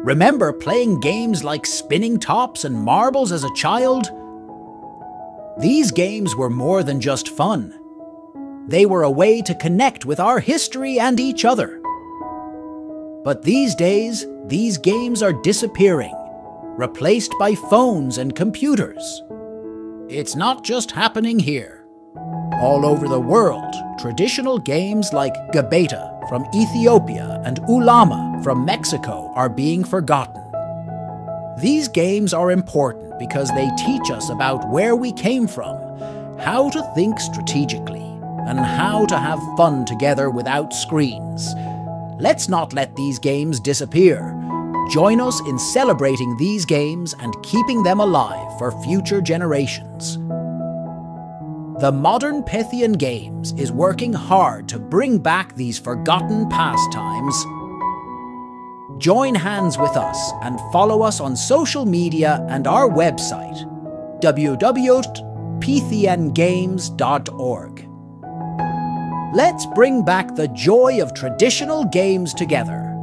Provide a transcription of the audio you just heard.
Remember playing games like spinning tops and marbles as a child? These games were more than just fun. They were a way to connect with our history and each other. But these days, these games are disappearing, replaced by phones and computers. It's not just happening here. All over the world, traditional games like Gabeta from Ethiopia and Ulama from Mexico are being forgotten. These games are important because they teach us about where we came from, how to think strategically, and how to have fun together without screens. Let's not let these games disappear. Join us in celebrating these games and keeping them alive for future generations. The modern Pythian Games is working hard to bring back these forgotten pastimes. Join hands with us and follow us on social media and our website www.pythiangames.org. Let's bring back the joy of traditional games together